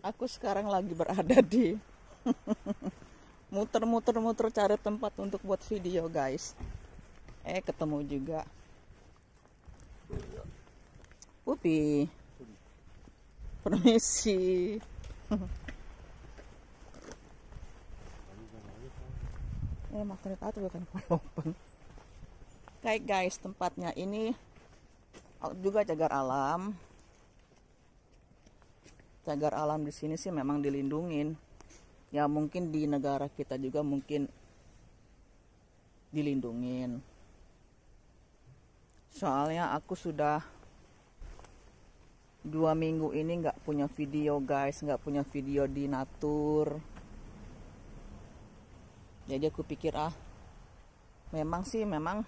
Aku sekarang lagi berada di muter-muter-muter cari tempat untuk buat video guys. Eh ketemu juga. Pupi. Permisi. eh makan itu bukan open. Kayak guys tempatnya ini juga cagar alam cagar alam di sini sih memang dilindungin. Ya mungkin di negara kita juga mungkin dilindungin. Soalnya aku sudah dua minggu ini nggak punya video guys. Nggak punya video di natur. Jadi aku pikir ah memang sih memang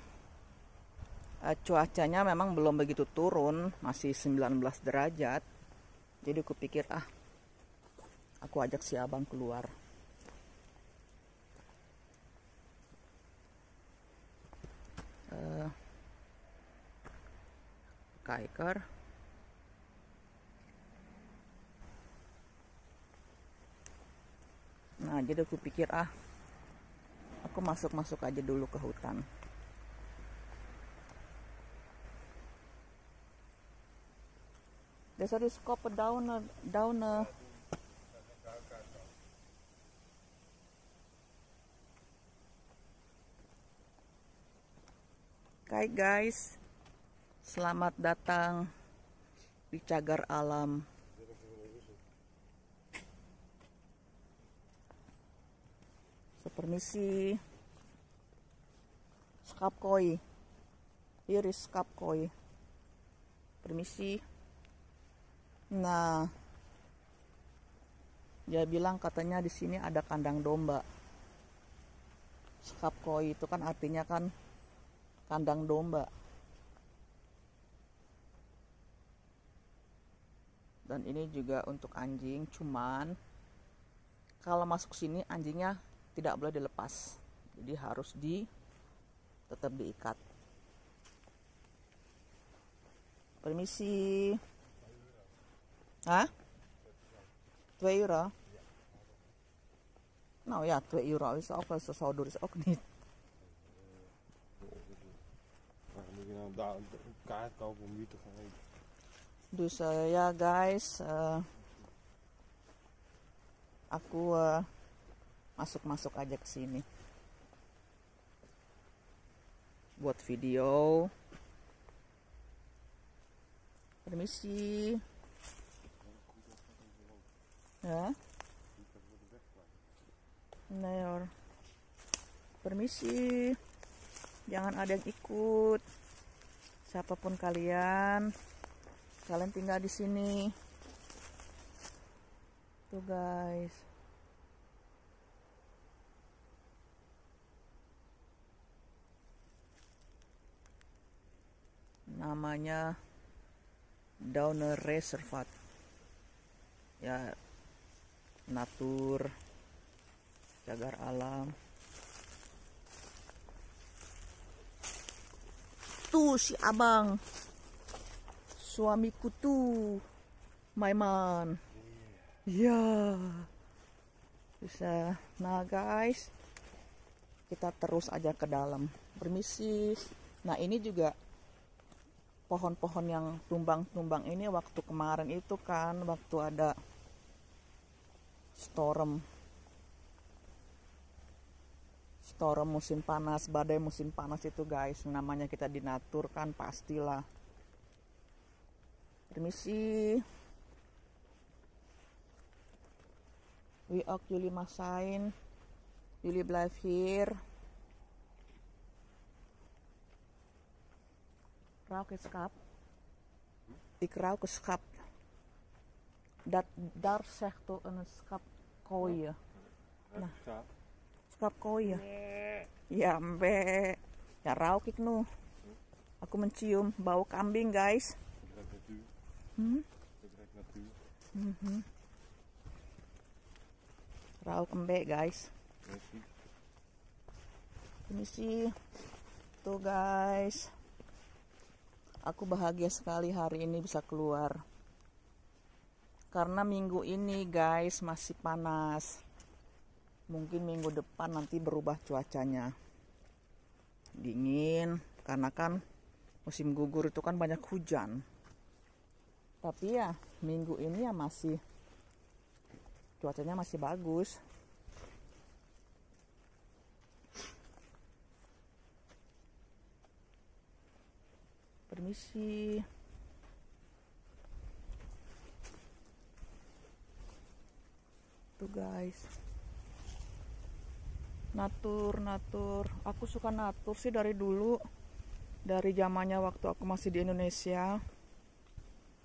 uh, cuacanya memang belum begitu turun. Masih 19 derajat jadi aku pikir ah aku ajak si abang keluar. Uh, kaiker nah jadi aku pikir ah aku masuk-masuk aja dulu ke hutan Dessa dus koppen down, down. Hai guys, selamat datang di cagar alam. Sepermisi, skapkoi, iris skapkoi. Permisi. Nah, dia bilang katanya di sini ada kandang domba. Skapkoi itu kan artinya kan kandang domba. Dan ini juga untuk anjing, cuman kalau masuk sini anjingnya tidak boleh dilepas. Jadi harus di tetap diikat. Permisi. Hah? 2 euro? Nou ja, 2 euro is ook wel zo duur is ook niet. Maar dan moet je nou daar een kaart kopen om hier te gaan eten. Dus uh, ja guys, uh, aku uh, masuk-masuk aja ke sini. Buat video. Permisi. Ya. Nee. Permisi. Jangan ada yang ikut. Siapa pun kalian, kalian tinggal di sini. Tuh guys. Namanya Downer Reservat. Ya, natur cagar alam. Tuh si abang. Suamiku tuh Maiman. Ya. Bisa. Nah guys. Kita terus aja ke dalam. Permisi. Nah ini juga pohon-pohon yang tumbang-tumbang ini waktu kemarin itu kan waktu ada storm. Storm musim panas badai musim panas itu guys. Namanya kita dinatur kan pastilah. Permisi. We jullie mag zijn jullie blijf hier ruik het schap ik schap dat daar zegt toch kooien. Nah. Kooien. Ya, mbe. Ya rauk ik nu. Aku mencium bau kambing, guys. Hmm? Mm -hmm. Guys. Ini sih. Tuh, guys. Aku bahagia sekali hari ini bisa keluar. Karena minggu ini guys masih panas. Mungkin minggu depan nanti berubah cuacanya. Dingin karena kan musim gugur itu kan banyak hujan. Tapi ya minggu ini ya masih cuacanya masih bagus. Permisi. Guys. Natur, natur. Aku suka natur sih dari dulu. Dari zamannya waktu aku masih di Indonesia.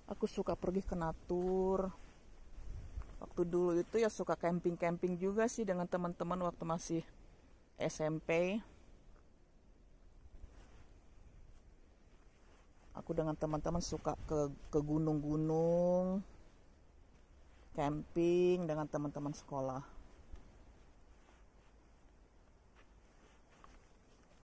Aku suka pergi ke natur. Waktu dulu itu ya suka camping-camping juga sih dengan teman-teman waktu masih SMP. Aku dengan teman-teman suka ke ke gunung-gunung, camping dengan teman-teman sekolah.